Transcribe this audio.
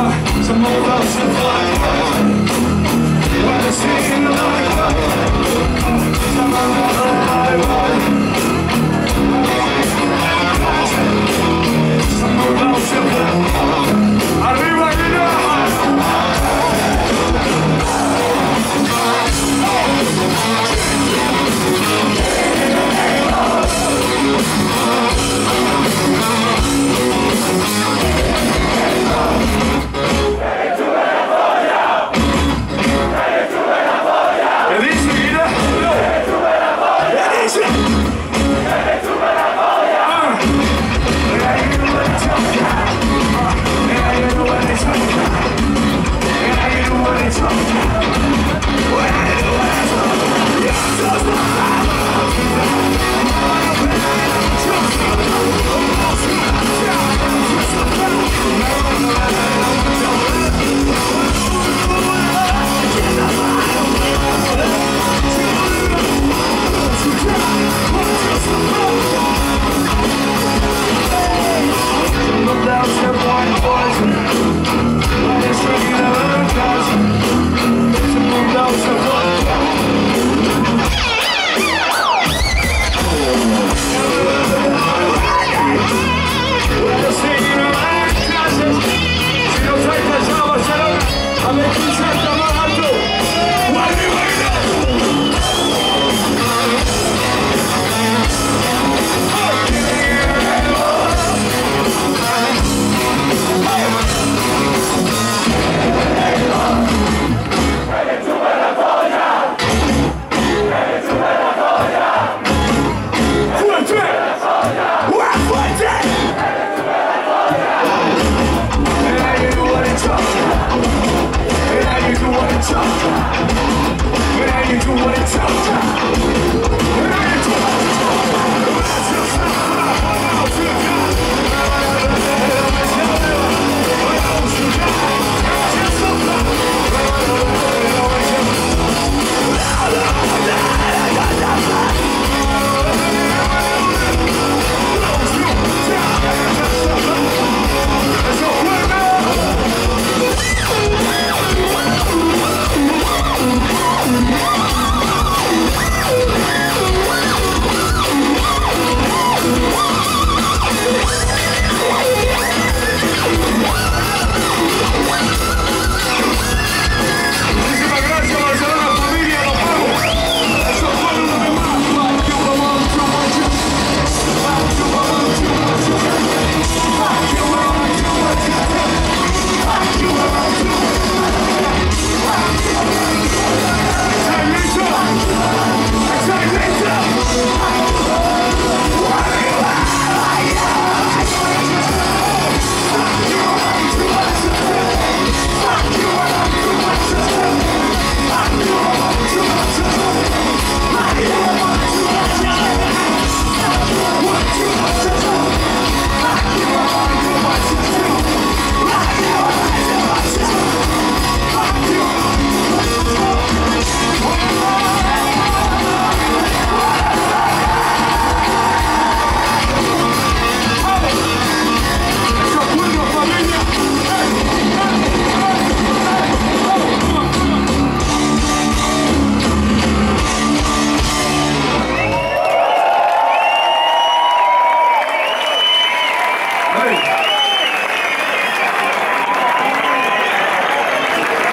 are, some of us have